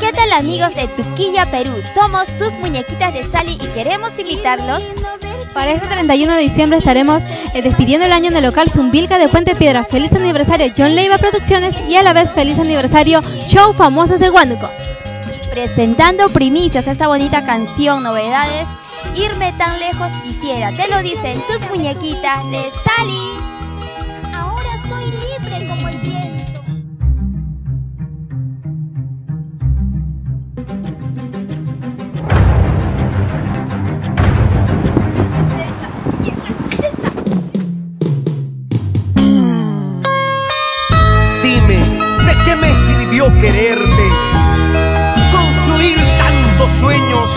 ¿Qué tal amigos de Tuquilla, Perú? Somos tus muñequitas de Sally y queremos invitarlos para este 31 de diciembre estaremos eh, despidiendo el año en el local Zumbilca de Puente Piedra. Feliz aniversario John Leiva Producciones y a la vez feliz aniversario Show Famosos de Huánuco. Presentando primicias a esta bonita canción, novedades, irme tan lejos quisiera, te lo dicen tus muñequitas de Sally. Quererte, construir tantos sueños,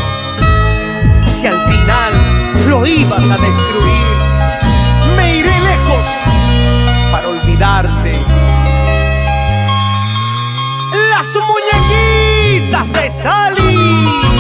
si al final lo ibas a destruir, me iré lejos para olvidarte. Las muñequitas de Sally.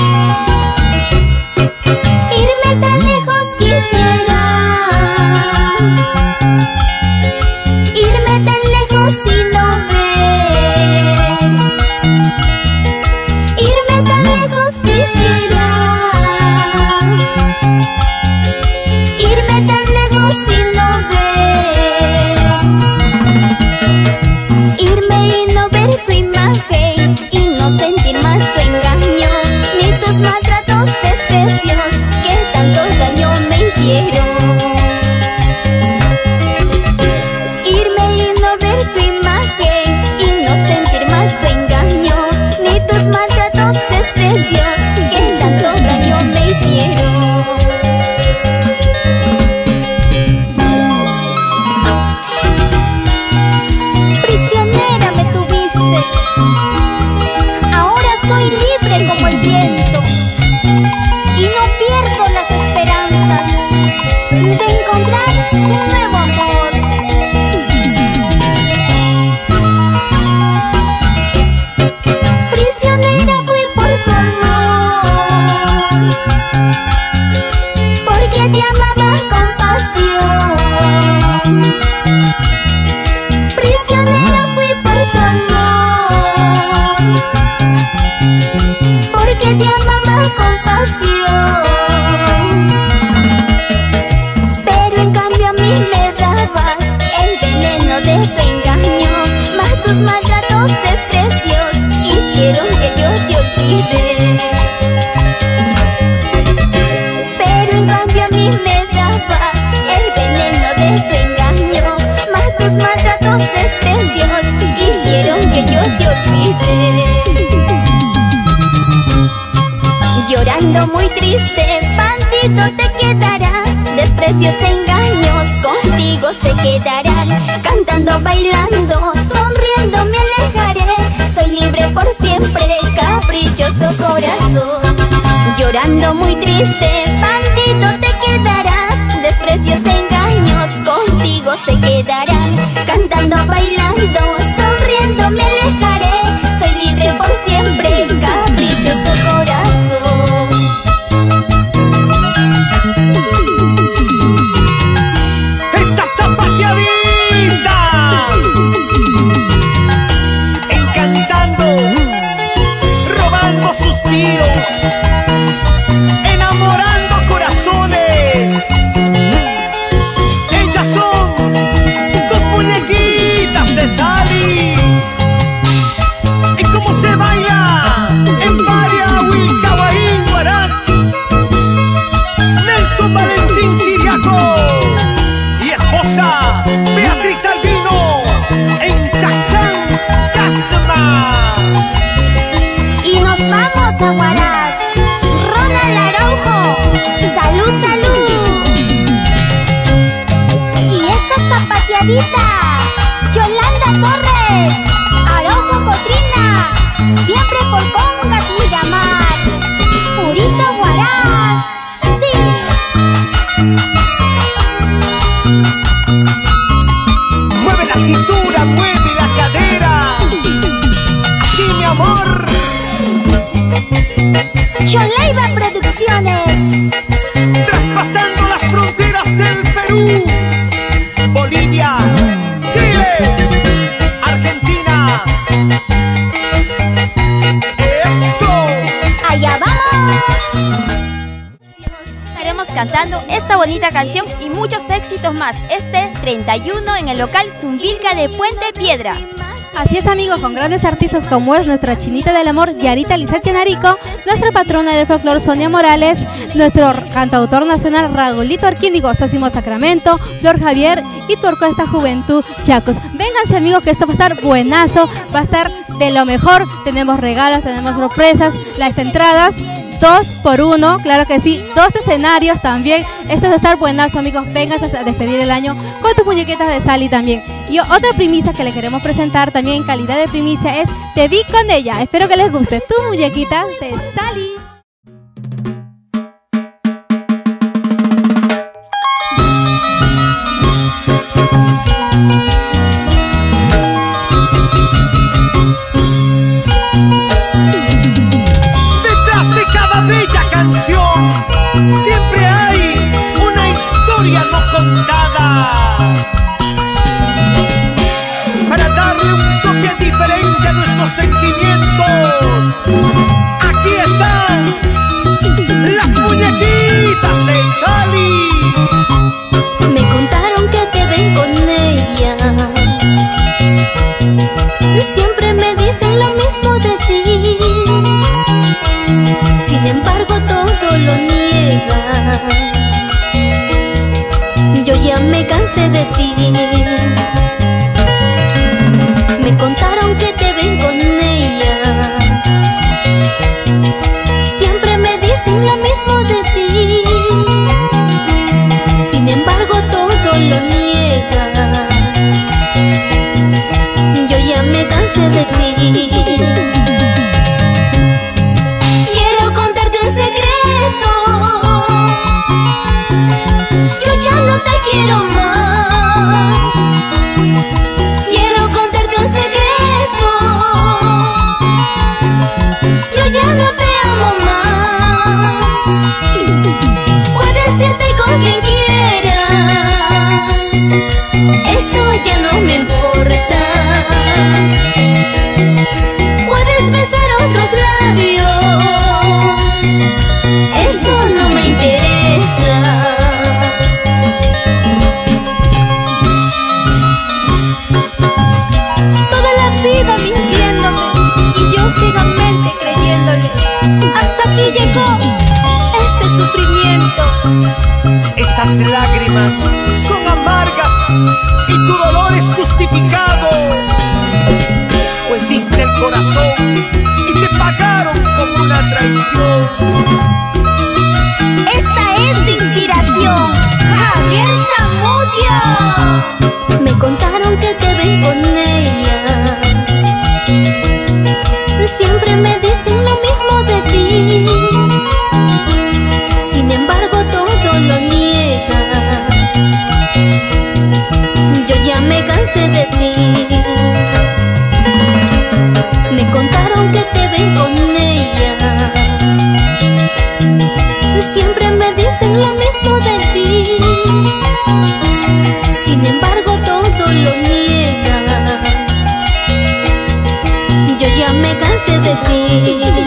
Llorando muy triste, bandido te quedarás. Desprecios, engaños, contigo se quedarán. Cantando, bailando, sonriendo me alejaré. Soy libre por siempre, caprichoso corazón. Llorando muy triste, bandido te quedarás. Desprecios, engaños, contigo se quedarán. Cantando, bailando, Yolanda Torres, Araujo Cotrina, siempre por Congas Miramar, Purito Guaraz, sí. Mueve la cintura, mueve cantando esta bonita canción y muchos éxitos más este 31 en el local Zumbilca de Puente Piedra. Así es amigos, con grandes artistas como es nuestra chinita del amor Yarita Lizette Narico, nuestra patrona del folclore Sonia Morales, nuestro cantautor nacional Ragolito Arquíndigo, Sosimo Sacramento, Flor Javier y tu orquesta Juventud Chacos. Vénganse amigos que esto va a estar buenazo, va a estar de lo mejor, tenemos regalos, tenemos sorpresas, las entradas dos por uno, claro que sí, dos escenarios también. Esto va a estar buenazo, amigos. Vengas a despedir el año con tus muñequitas de Sally también. Y otra primicia que le queremos presentar también en calidad de primicia es Te vi con ella. Espero que les guste tus muñequitas de Sally. Bye. Eso no me interesa. Toda la vida mintiéndome y yo ciegamente creyéndole. Hasta aquí llegó este sufrimiento. Estas lágrimas son amargas y tu dolor es justificado. Pues diste el corazón Esta es de inspiración. Javier Zamudio. Me contaron que te ven con ella. Siempre me Sin embargo, todo lo niegas. Yo ya me cansé de ti.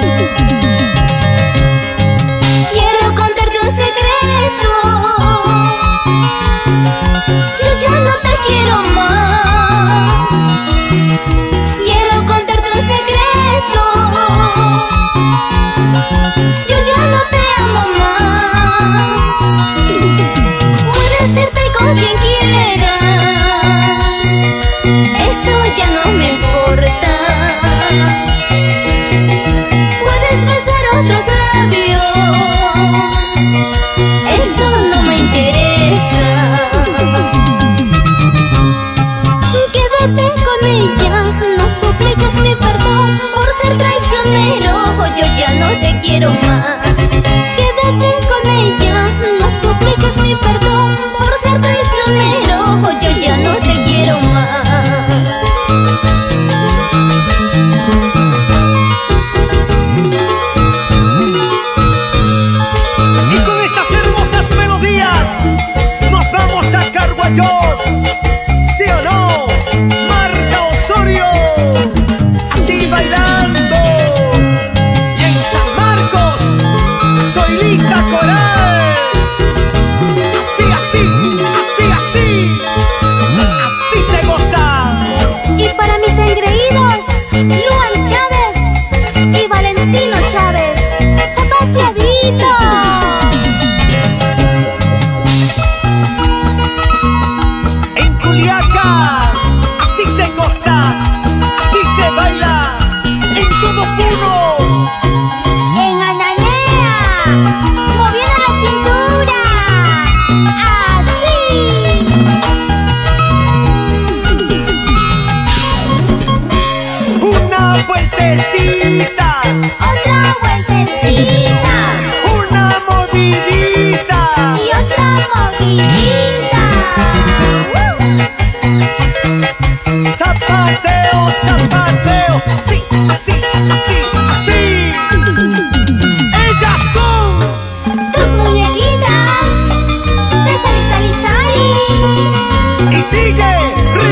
Quiero más.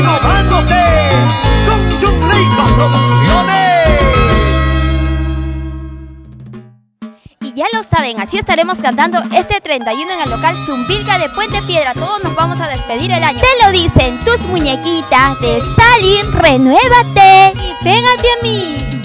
Con. Y ya lo saben, así estaremos cantando este 31 en el local Zumbilca de Puente Piedra. Todos nos vamos a despedir el año. Te lo dicen tus muñequitas de salir, renuévate. Y pégate a mí.